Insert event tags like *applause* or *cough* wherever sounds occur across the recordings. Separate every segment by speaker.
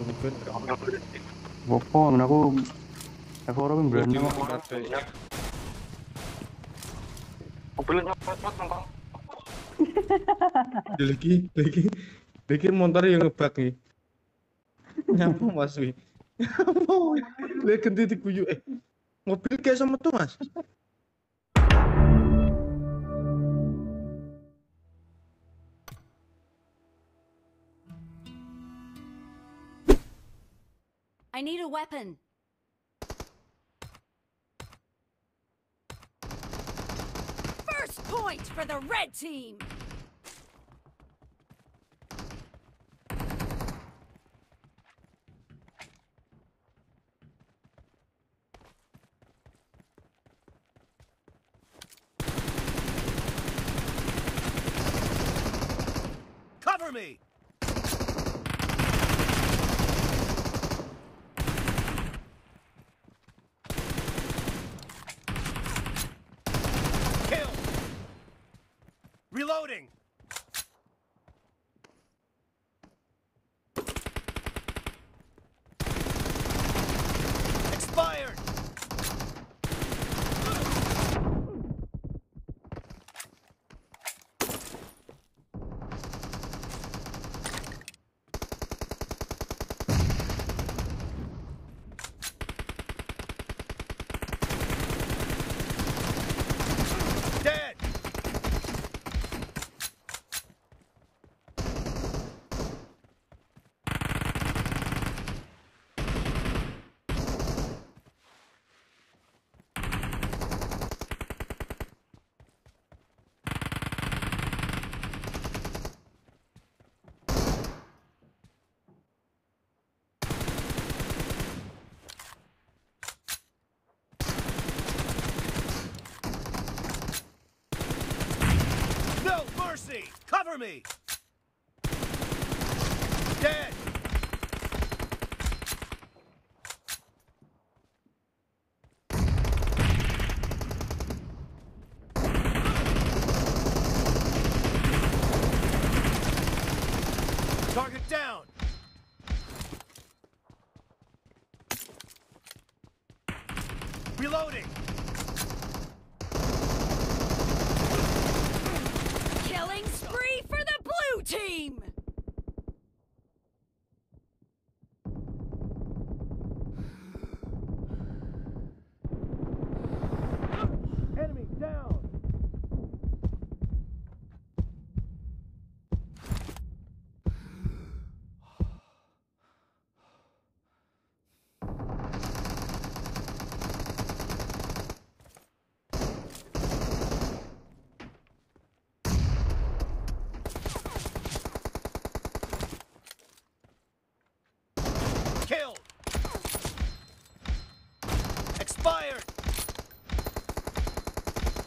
Speaker 1: Men aku aku orang berani.
Speaker 2: Mobilnya ngebet nongkrong. *laughs*
Speaker 3: Lagi, lagi, lagi motor yang ngebak nih. Nyapa mas wi? *laughs* Nyapa? Lagi ganti diguyu eh. Mobil kayak sama tuh mas.
Speaker 4: I need a weapon. First point for the red team.
Speaker 5: Cover me! Reloading! Expired! Dead! No mercy! Cover me! Dead! Target down! Reloading!
Speaker 4: Killing spree for the blue team.
Speaker 5: Enemy down! Killed! Expired!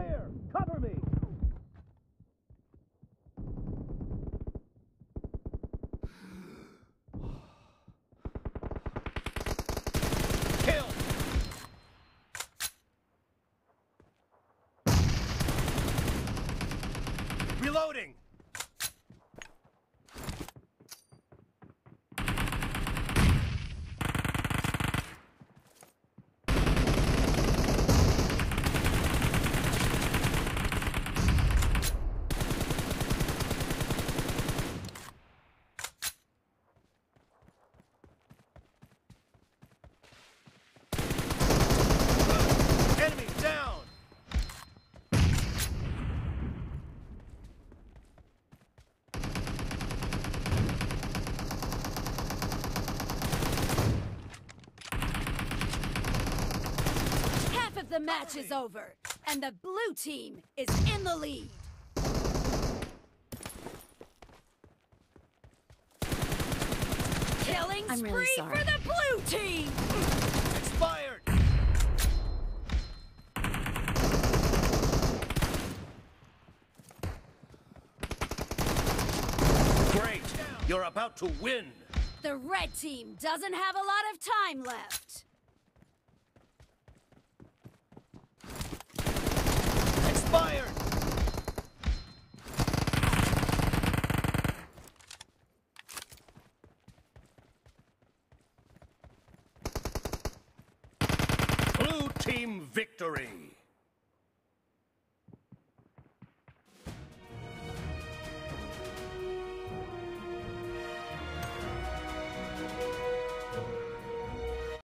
Speaker 5: Clear! Cover me! Kill! Reloading! Enemy down!
Speaker 4: The match is over, and the blue team is in the lead. Killing
Speaker 6: I'm
Speaker 4: spree
Speaker 6: really sorry.
Speaker 4: for the blue team!
Speaker 5: Expired! Great! You're about to win!
Speaker 4: The red team doesn't have a lot of time left.
Speaker 5: Expired! Blue team victory!